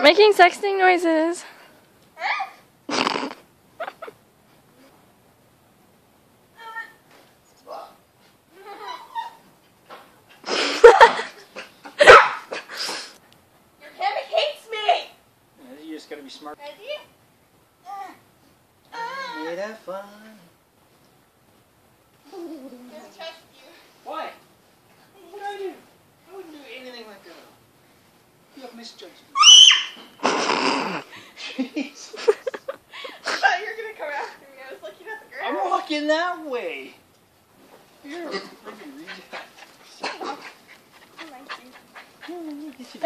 Stop making sexting noises. Your hammock hates me! You just gotta be smart. Ready? Uh, Made that fun. Just trust you. Why? What did I do? I wouldn't do anything like that. You have misjudged me. looking that way. You're a. I like you. No, no, yes, you.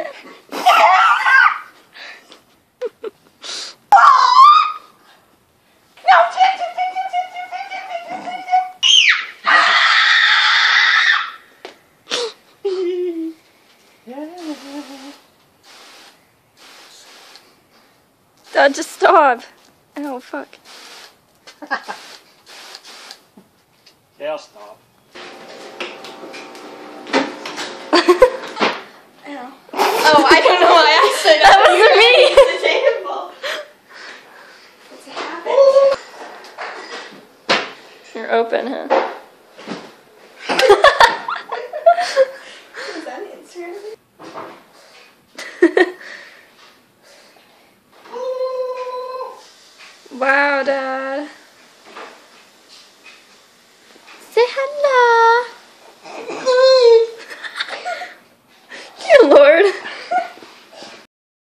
Dad, just stop. Oh, fuck. Oh, I don't know why I said That was me. the table. What's? You're open, huh? That wow, Dad.